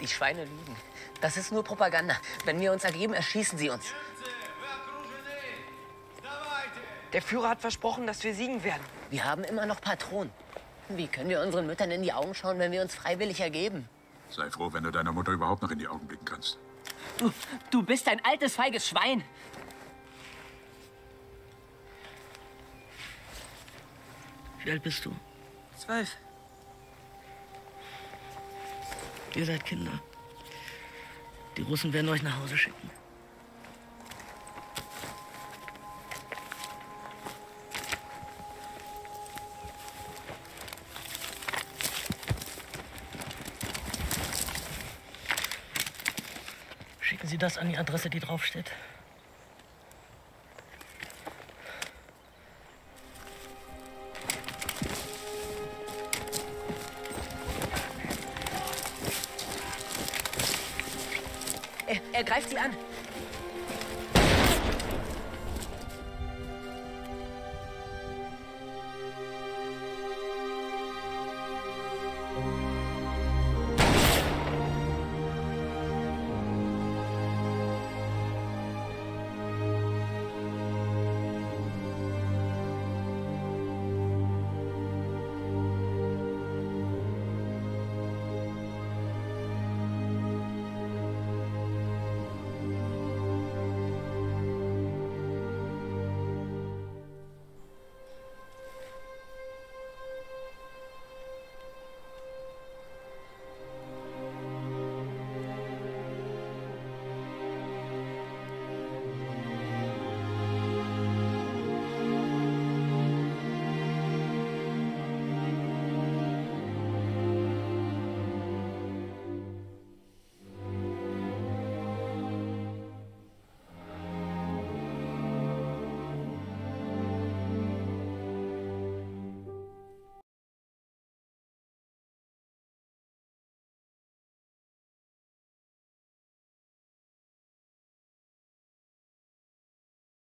Die Schweine lügen. Das ist nur Propaganda. Wenn wir uns ergeben, erschießen sie uns. Der Führer hat versprochen, dass wir siegen werden. Wir haben immer noch Patronen. Wie können wir unseren Müttern in die Augen schauen, wenn wir uns freiwillig ergeben? Sei froh, wenn du deiner Mutter überhaupt noch in die Augen blicken kannst. Du, du bist ein altes, feiges Schwein. Wie alt bist du? Zwölf. Ihr seid Kinder. Die Russen werden euch nach Hause schicken. Schicken Sie das an die Adresse, die draufsteht. Er, er greift sie an.